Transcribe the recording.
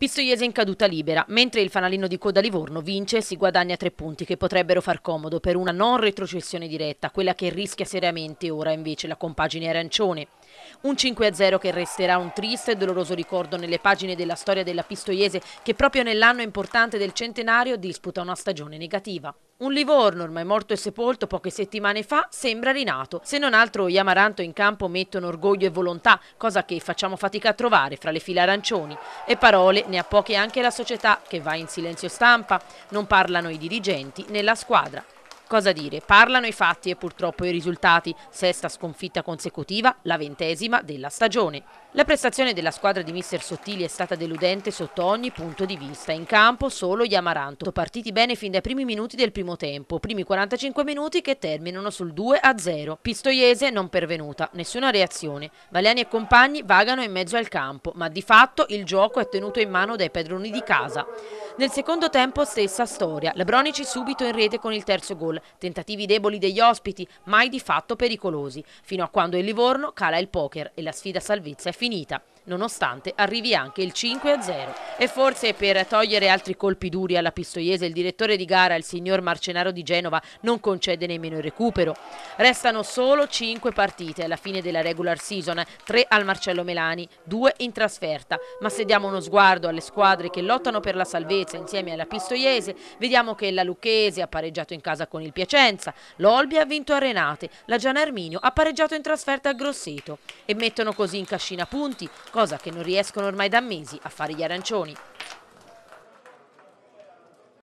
Pistoiese in caduta libera, mentre il fanalino di coda Livorno vince e si guadagna tre punti che potrebbero far comodo per una non retrocessione diretta, quella che rischia seriamente ora invece la compagine arancione. Un 5-0 che resterà un triste e doloroso ricordo nelle pagine della storia della Pistoiese che proprio nell'anno importante del centenario disputa una stagione negativa. Un Livorno, ormai morto e sepolto poche settimane fa, sembra rinato. Se non altro gli Amaranto in campo mettono orgoglio e volontà, cosa che facciamo fatica a trovare fra le file arancioni. E parole ne ha poche anche la società, che va in silenzio stampa. Non parlano i dirigenti né la squadra. Cosa dire? Parlano i fatti e purtroppo i risultati. Sesta sconfitta consecutiva, la ventesima della stagione. La prestazione della squadra di mister Sottili è stata deludente sotto ogni punto di vista. In campo solo gli Amaranto, partiti bene fin dai primi minuti del primo tempo, primi 45 minuti che terminano sul 2-0. Pistoiese non pervenuta, nessuna reazione. Valiani e compagni vagano in mezzo al campo, ma di fatto il gioco è tenuto in mano dai padroni di casa. Nel secondo tempo stessa storia, Lebronici subito in rete con il terzo gol, tentativi deboli degli ospiti, mai di fatto pericolosi, fino a quando il Livorno cala il poker e la sfida salvezza è finita nonostante arrivi anche il 5-0. E forse per togliere altri colpi duri alla Pistoiese il direttore di gara, il signor Marcenaro di Genova, non concede nemmeno il recupero. Restano solo 5 partite alla fine della regular season, 3 al Marcello Melani, 2 in trasferta. Ma se diamo uno sguardo alle squadre che lottano per la salvezza insieme alla Pistoiese, vediamo che la Lucchese ha pareggiato in casa con il Piacenza, l'Olbi ha vinto a Renate, la Gian Erminio ha pareggiato in trasferta a Grosseto e mettono così in cascina punti cosa che non riescono ormai da mesi a fare gli arancioni.